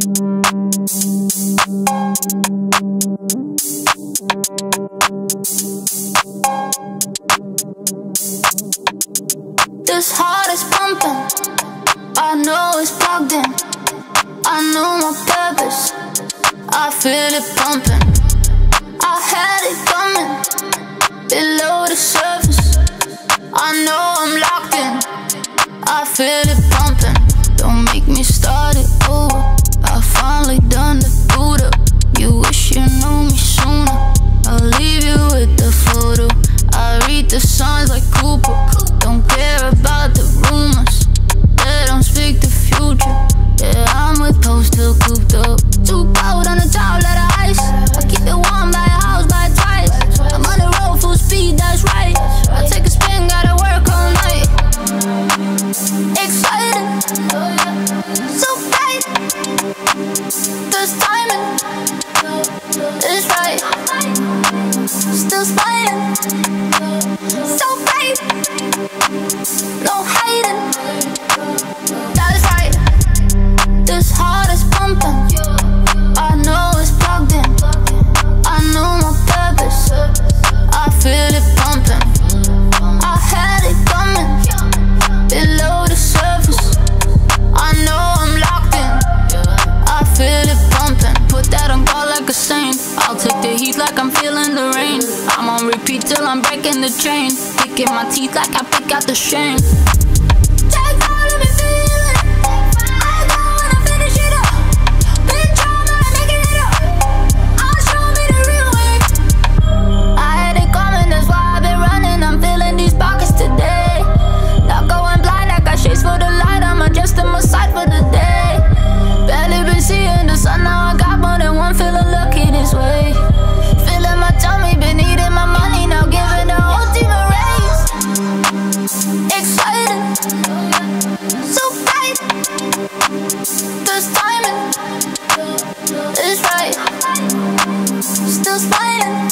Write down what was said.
This heart is pumping. I know it's plugged in. I know my purpose. I feel it pumping. I had it coming below the surface. I know I'm locked in. I feel it pumping. Don't make me start it over. Finally done the boot. You wish you knew me sooner. I'll leave you with the photo. I read the signs like Cooper. Don't care about the rumors. They don't speak the future. Yeah, I'm with post till Still smiling, so. No hiding, on repeat till I'm breaking the chain. Picking my teeth like I pick out the shame. This timing is right. Still smiling,